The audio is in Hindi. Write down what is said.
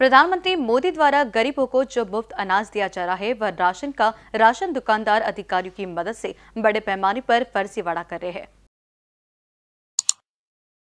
प्रधानमंत्री मोदी द्वारा गरीबों को जो मुफ़्त अनाज दिया जा रहा है, वह राशन का राशन दुकानदार अधिकारियों की मदद से बड़े पैमाने पर फर्जीवाड़ा कर रहे हैं।